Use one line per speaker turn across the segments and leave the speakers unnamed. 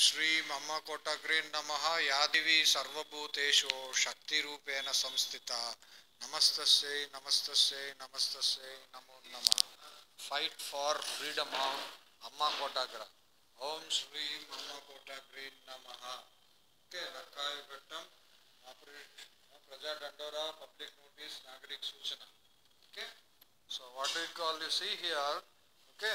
श्री मम कोटग्रे नमः या देवी सर्वभूतेषु संस्थित। नमस्त नमस्त नमस्त नमो नम। फाइट फॉर फ्रीडम ऑफ़ अम्मा कोटाग्र ओम श्री अम्मा कोटाग्री नम। के प्रजा डंडोरा पब्लिक नोटिस नागरिक सूचना। Okay so what do you call you see here okay.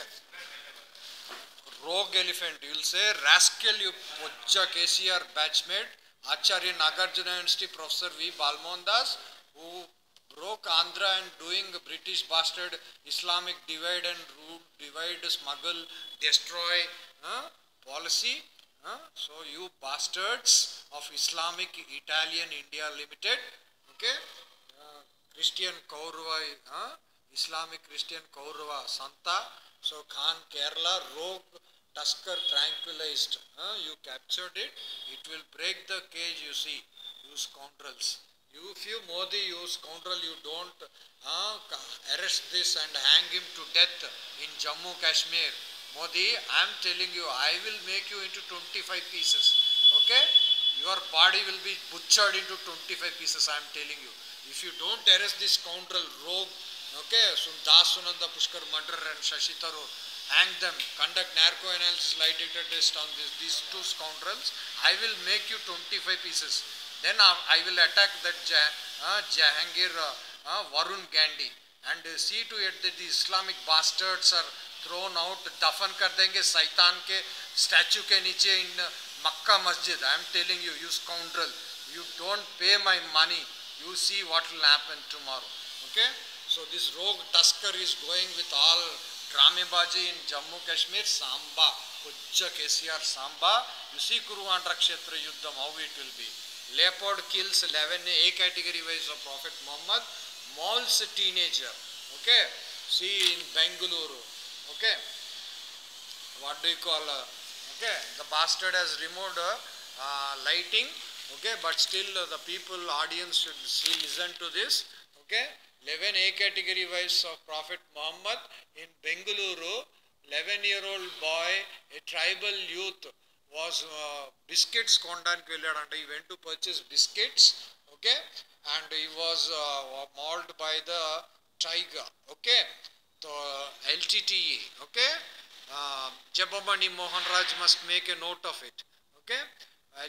Rogue elephant. You'll say rascal, you Pojja KCR batchmate, Acharya Nagarjuna University Professor V. Balmon Das, who broke Andhra and doing British bastard Islamic divide and rule, divide, smuggle, destroy huh, policy. Huh? So you bastards of Islamic Italian India Limited, okay, uh, Christian Kaurava, huh? Islamic Christian Kaurava Santa. So Khan Kerala rogue Tusker tranquilized. You captured it. It will break the cage. You see, you scoundrels. You, if you Modi, you scoundrel, you don't uh, arrest this and hang him to death in Jammu Kashmir. Modi, I am telling you, I will make you into 25 pieces. Okay? Your body will be butchered into 25 pieces. I am telling you. If you don't arrest this scoundrel, rogue, okay, so Das Sunanda Pushkar murder and Shashi hang them, conduct narco analysis, lie detector test on this, these two scoundrels, I will make you 25 pieces. Then I, will attack that Jah, uh, Jahangir uh, uh, Varun Gandhi and uh, see to it that the Islamic bastards are thrown out, dafan kar denge Saitan ke statue ke niche in uh, Makkah Masjid. I am telling you, you scoundrel, you don't pay my money, you see what will happen tomorrow. Okay? So this rogue Tusker is going with all ग्रामीणबाजी in Jammu Kashmir Samba उज्ज के C R Samba युसी कुरुआंड्र क्षेत्र युद्ध how it will be leopard kills eleven A category wise of profit Mohammad malls teenager okay see in Bengaluru okay what do you call okay the bastard has removed lighting okay but still the people audience should see listen to this okay? 11 A category wives of Prophet Muhammad in Bengaluru, 11 year old boy, a tribal youth, was uh, biscuits kondanki and he went to purchase biscuits okay? And he was uh, mauled by the tiger okay? So uh, ltte okay? Um, uh, jabamani mohan raj must make a note of it okay?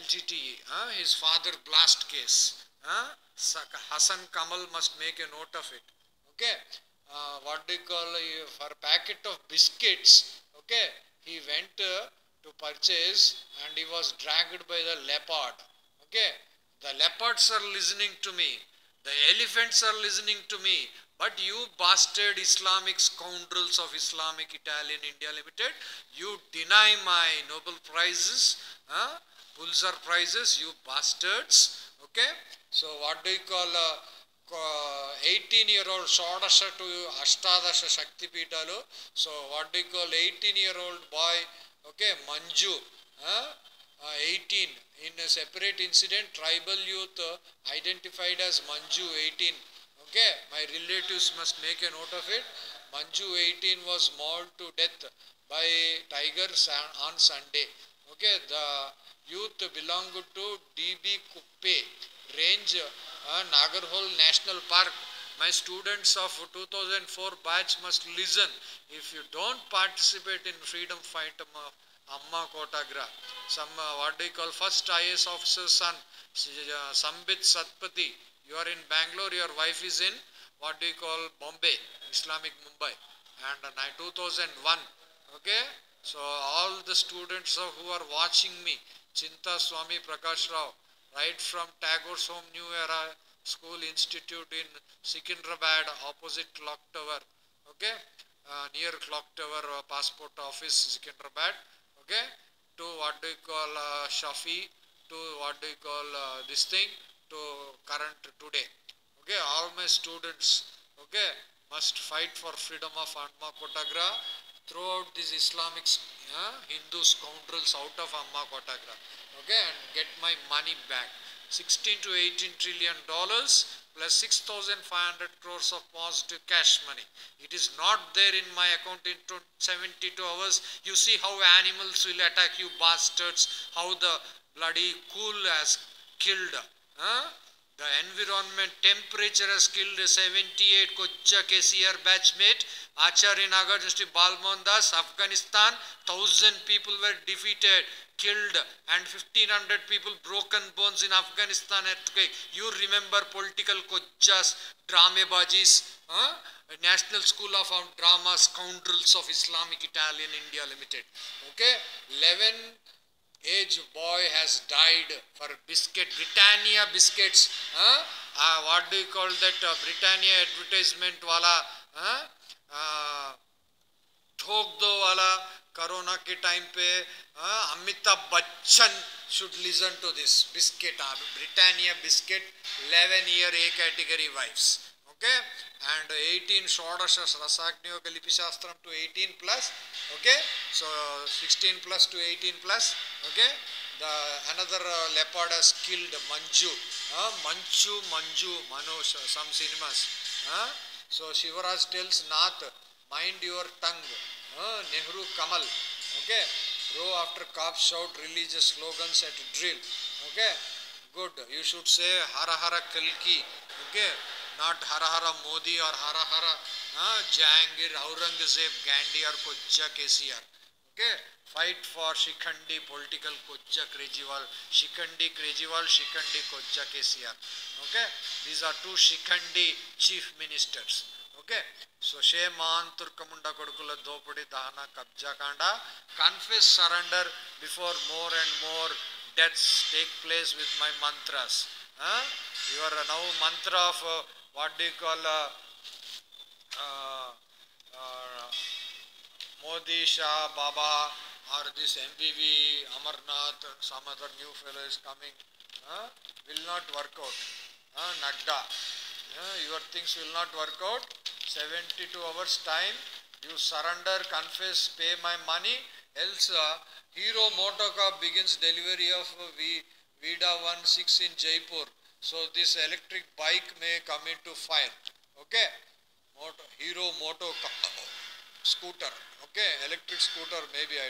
Ltte uh, his father blast case uh, Hassan Kamal must make a note of it. Okay. Uh, what do you call uh, for packet of biscuits? Okay. He went uh, to purchase and he was dragged by the leopard. Okay. The leopards are listening to me. The elephants are listening to me. But you bastard Islamic scoundrels of Islamic Italian India Limited, you deny my Nobel Prizes, huh? Pulitzer Prizes, you bastards. Okay. So what do you call uh, 18 year old Shodasha to Ashtadasha Shakti Pitalu. So what do you call 18 year old boy, okay, Manju, uh, uh, 18 in a separate incident, tribal youth uh, identified as Manju 18. Okay, my relatives must make a note of it. Manju 18 was mauled to death by tigers on Sunday. Okay, the youth belong to DB Kuppe range uh, National Park. My students of 2004 batch must listen. If you don't participate in freedom fight of Amma Kotagra, some uh, what do you call first IS officer son, uh, Sambit Satpati, you are in Bangalore, your wife is in what do you call Bombay, Islamic Mumbai, and uh, 2001. Okay, so all the students who are watching me, Chinta Swami Prakash Rao, right from Tagore's Home New Era School Institute in Secunderabad, opposite Clock Tower, okay, uh, near Clock Tower uh, Passport Office, Secunderabad, okay, to what do you call uh, Shafi, to what do you call uh, this thing, to current today, okay, all my students, okay, must fight for freedom of Amma Kotagra throughout these Islamic Hindu scoundrels out of Amma Kotagra okay, and get my money back. 16 to 18 trillion dollars plus 6,500 crores of positive cash money. It is not there in my account in 72 hours. You see how animals will attack you bastards, how the bloody cool has killed. Huh? The environment temperature has killed 78 Kocha KCR batchmate. Acharya Nagar University Balmohan Das, Afghanistan, 1000 people were defeated, killed and 1500 people broken bones in Afghanistan earthquake. You remember political Kochas, Dramebajis, huh? National School of Drama Scoundrels of Islamic Italian India Limited. Okay, 11 age boy has died for biscuit, Britannia biscuits. Huh? Uh, what do you call that? Uh, Britannia advertisement wala. Huh? ठोक दो वाला corona के time पे Amitabh Bachchan should listen to this biscuit Britannia biscuit eleven year A category wives okay and eighteen षोडश रसाज्ञों कलिप शास्त्र two eighteen plus okay so sixteen plus two eighteen plus okay the another leopard skilled Manju Manju Manju Manoj some cinemas so shivaraj tells nath mind your tongue uh, nehru kamal okay row after cops shout religious slogans at drill okay good you should say hara hara kalki okay not hara hara modi or hara hara uh, jahangir aurangzeb gandhi or kocha kcr Okay? Fight for Shikhandi political Kojak Rejival. Shikhandi Rejival, Shikhandi Kojak here. Okay? These are two Shikhandi chief ministers. Okay? So Sheman Turkamunda do pudi Dahana Kabja Kanda. Confess surrender before more and more deaths take place with my mantras. You are now mantra of uh, what do you call uh, Modi, Shah, Baba, or this MPV, Amarnath, some other new fellow is coming, huh, will not work out. Huh, Nadda, huh, your things will not work out. 72 hours time, you surrender, confess, pay my money, else uh, Hero MotoCorp begins delivery of uh, v, Vida 16 in Jaipur. So this electric bike may come into fire. Okay? Moto, Hero Moto scooter. Okay? Electric scooter maybe I